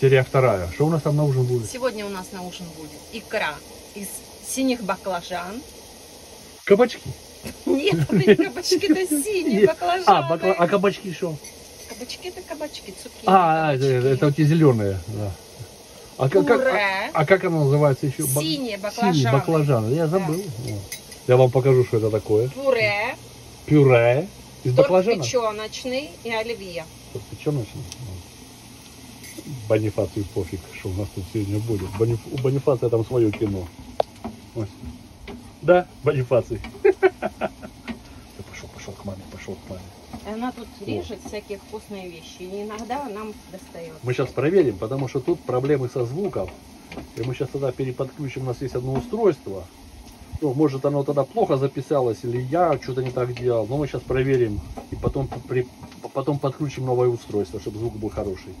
Серия вторая. Что у нас там на ужин будет? Сегодня у нас на ужин будет икра из синих баклажан. Кабачки. Нет, это не кабачки, это синие Нет. баклажаны. А, бакла... а кабачки что? Кабачки это кабачки, цукини. А, это, кабачки. это вот эти зеленые, да. А как, как- а, а как оно называется еще? Синие Синие баклажаны. баклажаны. Я забыл. Вот. Я вам покажу, что это такое. Пюре, Пюре из торт баклажана. печеночный и оливье. Торт печеночный. Бонифацию пофиг, что у нас тут сегодня будет. Бониф... У Бонифация там свое кино. Ой. Да, Бонифаций. Да пошел, пошел к маме, пошел к маме. Она тут режет всякие вкусные вещи. И иногда нам достает. Мы сейчас проверим, потому что тут проблемы со звуком. И мы сейчас тогда переподключим, у нас есть одно устройство. Ну, может оно тогда плохо записалось, или я что-то не так делал. Но мы сейчас проверим и потом, при- потом подключим новое устройство, чтобы звук был хороший.